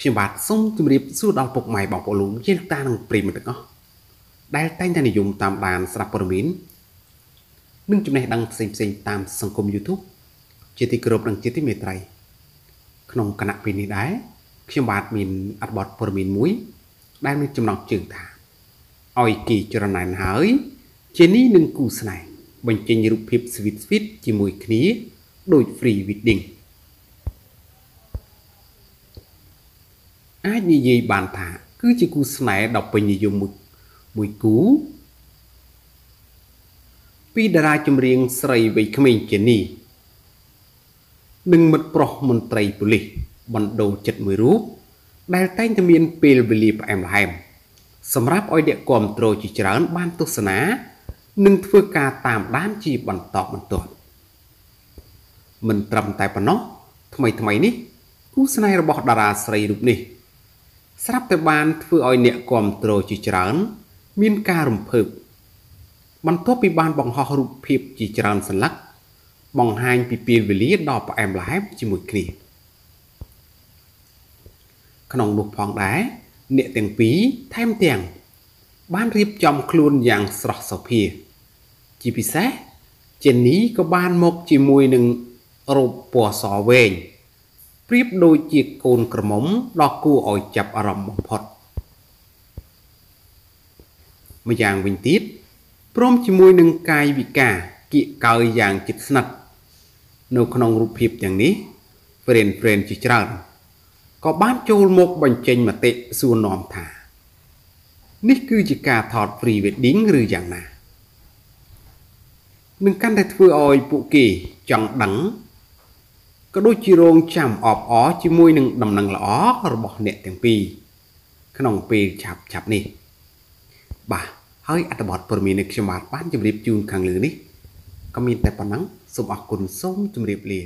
ខ្ញុំបាទសូមជម្រាបសួរដល់ពុកម៉ែបងប្អូនលោកជាលោកតានិងប្រិយមិត្តទាំងអស់ដែលតែងតែនិយមតាមដានស្ដាប់ព័ត៌មាននិងចំណេះដឹងផ្សេងផ្សេងៗតាមសង្គម YouTube ជាទីគោរពនិងជាទីមេត្រីក្នុងគណៈពេលនេះដែរខ្ញុំបាទមានអត្ថបទព័ត៌មានមួយ ដែលមានចំណងជើងថាឲ្យគីចរណែនហើយជានេះនឹងគូស្នេហ៍បញ្ចេញរូបភាពស្វីតស្វីតជាមួយគ្នាដូច free wedding អាចនិយាយបានថា គឺជាគូស្នេហ៍ដ៏ពេញនិយមមួយមួយគូពីតារាចម្រៀងស្រីវ័យក្មេងជានេះនិងមិត្តប្រុសមន្ត្រីប៉ូលីសបណ្ដោចិត្តមួយរូបដែលតែងតែមានពេលវេលាផ្អែមល្ហែមសម្រាប់ឲ្យអ្នកគ្រប់គ្រងជាច្រើនបានទស្សនានិងធ្វើការតាមដានជាបន្តបន្ទាប់មិនត្រឹមតែប៉ុណ្ណោះថ្មីថ្មីនេះគូស្នេហ៍របស់តារាស្រីរូបនេះ ស្រាប់តែបានធ្វើឲ្យអ្នកគ្រប់គ្រងជាច្រើន មានការរំភើបបន្ទាប់ពីបានបង្ហោះរូបភាពជាច្រើនសន្លឹកបង្ហាញពីពេលវេលាដ៏ផ្អែមល្ហែមជាមួយគ្នាក្នុងនោះផងដែរអ្នកទាំងពីរថែមទាំងបានរៀបចំខ្លួនយ៉ាងស្រស់សោភា ជាពិសេសជេននីក៏បានមកជាមួយនឹងរូបពណ៌សវែង ប្រៀបដូចជាកូនក្រមុំដ៏គួរឲ្យចាប់អារម្មណ៍បំផុតម្យ៉ាងវិញទៀតព្រមជាមួយនឹងកាយវិការគៀកកើយយ៉ាងជិតស្និទ្ធនៅក្នុងរូបភាពទាំងនេះ friend friend ជាច្រើនក៏បានចូលមកបញ្ចេញមតិសួរនាំថា នេះគឺជាការថត pre wedding ឬយ៉ាងណានឹងកាន់តែធ្វើឲ្យពួកគេចង់ដឹង ក៏ដូចជារងចាំអបអរជាមួយនឹងដំណឹងល្អរបស់អ្នកទាំងពីរក្នុងពេលឆាប់ឆាប់នេះ បាទហើយអត្ថបទព័ត៌មាននេះខ្ញុំបាទបានជម្រាបជូនខាងលើនេះក៏មានតែប៉ុណ្ណឹងសូមអរគុណសូមជម្រាបលា